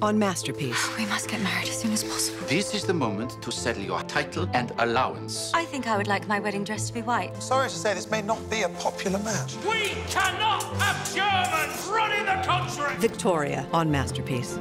on Masterpiece. We must get married as soon as possible. This is the moment to settle your title and allowance. I think I would like my wedding dress to be white. Sorry to say, this may not be a popular match. We cannot have Germans running the country! Victoria on Masterpiece.